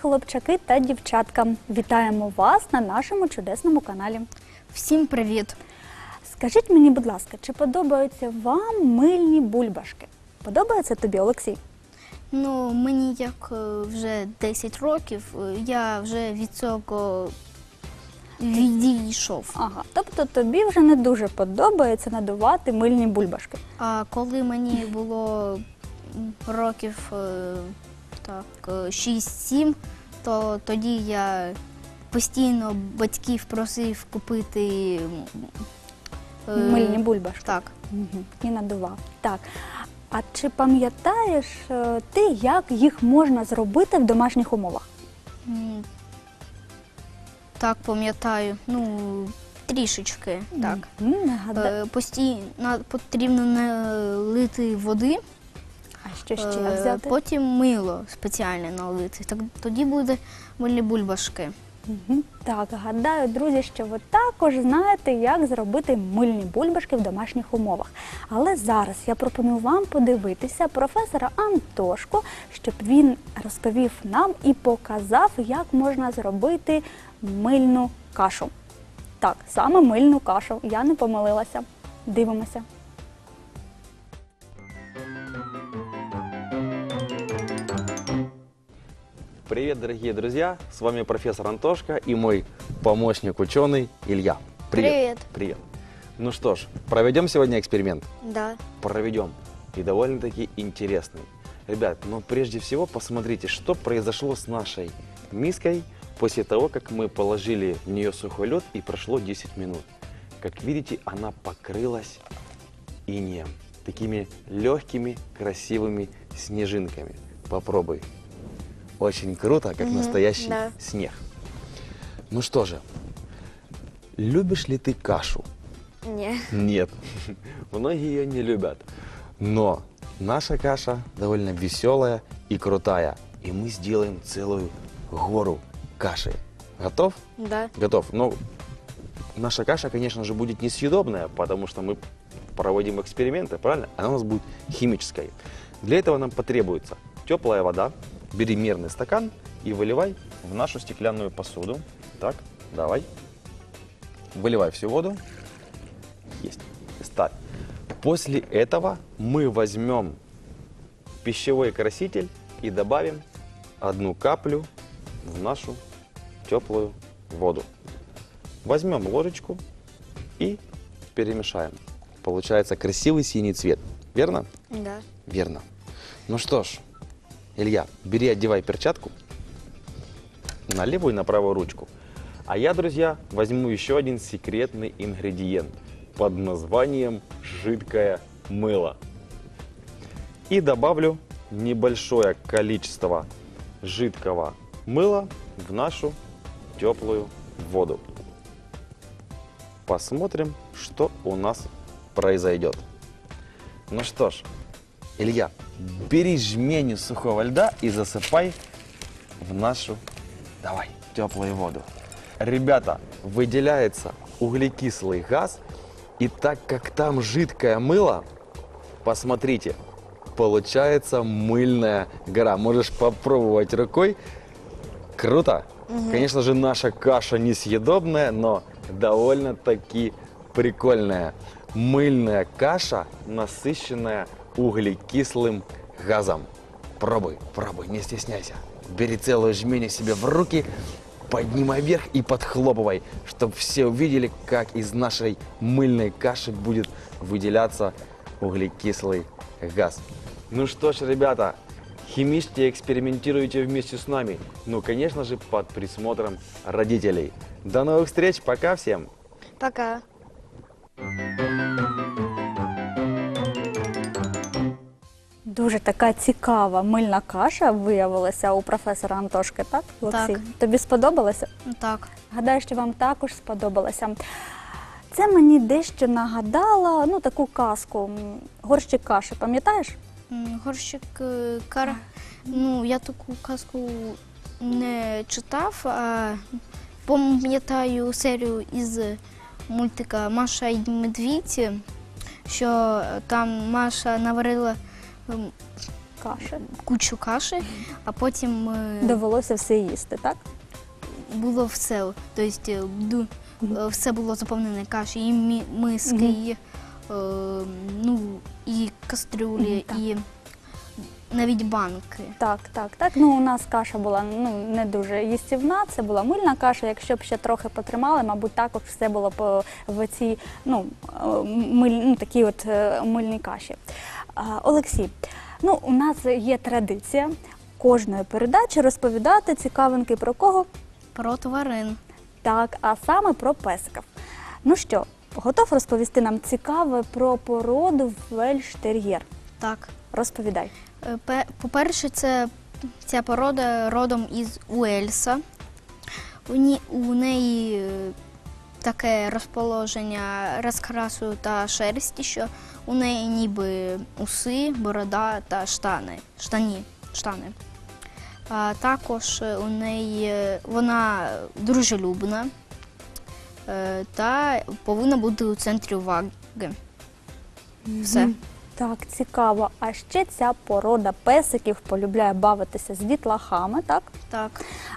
хлопчаки та дівчатка! Вітаємо вас на нашому чудесному каналі. Всім привіт! Скажіть мені, будь ласка, чи подобаються вам мильні бульбашки? Подобається тобі, Олексій? Ну, мені як е, вже 10 років, е, я вже від цього відійшов. Ага, тобто тобі вже не дуже подобається надувати мильні бульбашки. А коли мені було років е, так, е, 6-7, то тоді я постійно батьків просив купити е, Мильні бульбашки. Так. Угу. І надував. Так. А чи пам'ятаєш е, ти, як їх можна зробити в домашніх умовах? М, Так, пам'ятаю. Ну, трішечки. Так. М. Е, Постійно потрібно налити води, А що ще е, взяти? потім мило спеціальне налити. Так тоді буде мильні бульбашки. Так, гадаю, друзі, що ви також знаєте, як зробити мильні бульбашки в домашніх умовах. Але зараз я пропоную вам подивитися професора Антошку, щоб він розповів нам і показав, як можна зробити мильну кашу. Так, саме мильну кашу. Я не помилилася. Дивимося. Привет, дорогие друзья! С вами профессор Антошка и мой помощник ученый Илья. Привет. Привет. Ну что ж, проведем сегодня эксперимент. Да. Проведем. И довольно-таки интересный. Ребят, ну прежде всего посмотрите, что произошло с нашей миской после того, как мы положили в нее сухой лед и прошло 10 минут. Как видите, она покрылась инеем. Такими легкими, красивыми снежинками. Попробуй. Очень круто, как Мгм, настоящий да. снег. Ну что же, любишь ли ты кашу? Ні. Нет, многие ее не любят. Но наша каша довольно веселая и крутая. И мы сделаем целую гору каши. Готов? Да. Готов. Ну, наша каша, конечно же, будет несъедобная, потому что мы проводим эксперименты, правильно? Она у нас будет химической. Для этого нам потребуется теплая вода. Бери мерный стакан и выливай в нашу стеклянную посуду. Так, давай. Выливай всю воду. Есть. Ставь. После этого мы возьмем пищевой краситель и добавим одну каплю в нашу теплую воду. Возьмем ложечку и перемешаем. Получается красивый синий цвет. Верно? Да. Верно. Ну что ж, Илья, бери, одевай перчатку на левую и на правую ручку. А я, друзья, возьму еще один секретный ингредиент под названием жидкое мыло. И добавлю небольшое количество жидкого мыла в нашу теплую воду. Посмотрим, что у нас произойдет. Ну что ж, Илья, бери жменю сухого льда и засыпай в нашу, давай, теплую воду. Ребята, выделяется углекислый газ, и так как там жидкое мыло, посмотрите, получается мыльная гора. Можешь попробовать рукой. Круто. Конечно же, наша каша несъедобная, но довольно-таки прикольная. Мыльная каша, насыщенная углекислым газом. Пробуй, пробуй, не стесняйся. Бери целую жменю себе в руки, поднимай вверх и подхлопывай, чтобы все увидели, как из нашей мыльной каши будет выделяться углекислый газ. Ну что ж, ребята, химичьте, экспериментируйте вместе с нами. Ну, конечно же, под присмотром родителей. До новых встреч, пока всем! Пока. Дуже така цікава мильна каша виявилася у професора Антошки, так, Олексій? Так. Тобі сподобалося? Так. Гадаю, що вам також сподобалося. Це мені дещо нагадало ну, таку казку. Горщик каші, пам'ятаєш? Горщик е, кар. Ну, я таку казку не читав, а пам'ятаю серію із мультика Маша і Медвідь, що там Маша наварила Каші. кучу каші, а потім е, Довелося все їсти, так? було все. Тобто е, ду- е, все було заповнене каші, і мі- миски, і, е, ну, і кастрюлі, так. і навіть банки. Так, так, так. Ну у нас каша була ну не дуже їстівна. Це була мильна каша. Якщо б ще трохи потримали, мабуть, також все було б в цій ну, е, миль, ну такій от е, мильній каші. Олексій, ну у нас є традиція кожної передачі розповідати цікавинки про кого? Про тварин. Так, а саме про песиків. Ну що, готов розповісти нам цікаве про породу вельштер'єр? Так. Розповідай. Е, По-перше, це ця порода родом із Уельса. У, ні, у неї е, таке розположення розкрасу та шерсті, що у неї ніби уси, борода та штани. Штані, штани. А також у неї вона дружелюбна е, та повинна бути у центрі уваги. Все. Так, цікаво. А ще ця порода песиків полюбляє бавитися з дітлахами, так? Так.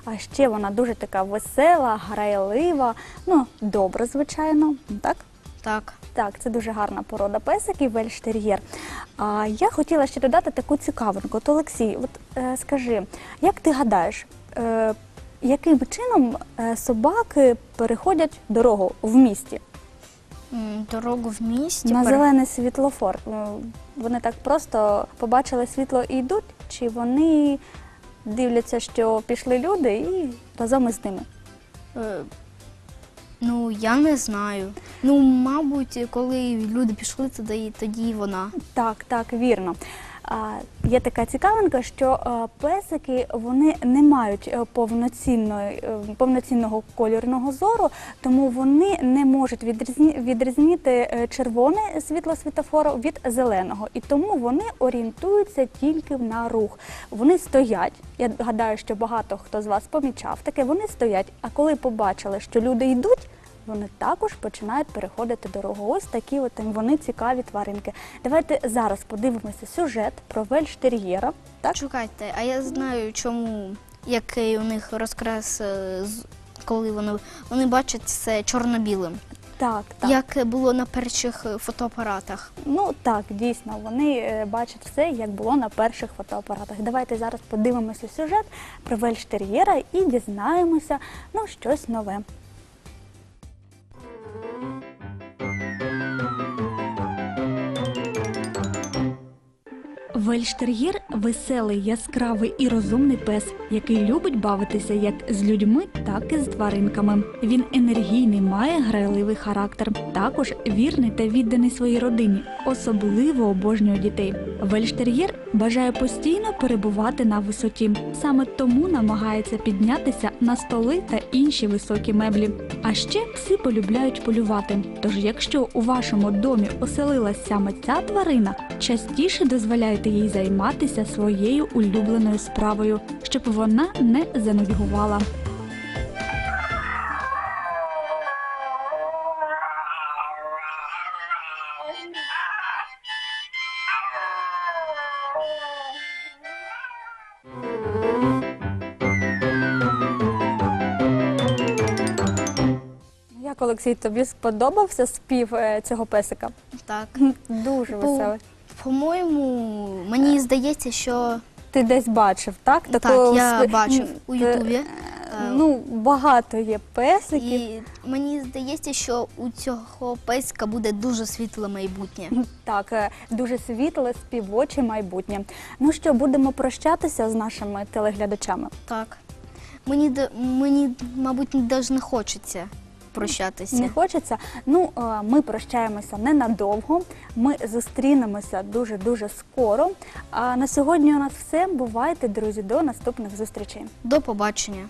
А ще вона дуже така весела, грайлива, ну, добра, звичайно, так? Так. Так, це дуже гарна порода песиків, вельштер'єр. А я хотіла ще додати таку цікавинку. От, Олексій, от е, скажи, як ти гадаєш, е, яким чином е, собаки переходять дорогу в місті? М, Дорогу в місті. На пере- зелений світлофор. Ну, Вони так просто побачили світло і йдуть, чи вони дивляться, що пішли люди і разом із ними? Е, Ну, я не знаю. Ну, мабуть, коли люди пішли, тоді, тоді вона. Так, так, вірно. Є така цікавинка, що е, песики вони не мають е, повноцінної, е, повноцінного кольорного зору, тому вони не можуть відрізнити червоне світло світофору від зеленого. І тому вони орієнтуються тільки на рух. Вони стоять. Я гадаю, що багато хто з вас помічав таке. Вони стоять. А коли побачили, що люди йдуть. Вони також починають переходити дорогу. Ось такі от вони цікаві тваринки. Давайте зараз подивимося сюжет про вельштер'єра. Так? Чекайте, а я знаю, чому який у них розкрас, е, коли вони, вони бачать це чорно-білим. Так, так. Як було на перших е, фотоапаратах. Ну так, дійсно, вони е, бачать все, як було на перших фотоапаратах. Давайте зараз подивимося сюжет про вельштер'єра і дізнаємося ну, щось нове. Вельштер'єр веселий, яскравий і розумний пес, який любить бавитися як з людьми, так і з тваринками. Він енергійний, має грайливий характер. Також вірний та відданий своїй родині, особливо обожнює дітей. Вельштер'єр бажає постійно перебувати на висоті. Саме тому намагається піднятися на столи та інші високі меблі. А ще пси полюбляють полювати. Тож, якщо у вашому домі оселилась саме ця тварина, частіше дозволяйте їй займатися своєю улюбленою справою, щоб вона не занудьгувала. Як Олексій, тобі сподобався спів е, цього песика? Так. Дуже веселий. По-моєму, мені здається, що Ти десь бачив, так? так, Такого я спи- бачив у Е, Ютубі. е, Ну, багато є песиків. І мені здається, що у цього песка буде дуже світле майбутнє. Так, е, дуже світле, співоче майбутнє. Ну що, будемо прощатися з нашими телеглядачами. Так. Мені, д- мені мабуть, навіть не хочеться прощатися. Не хочеться. Ну, е, ми прощаємося ненадовго. Ми зустрінемося дуже дуже скоро. А на сьогодні у нас все. Бувайте, друзі, до наступних зустрічей. До побачення.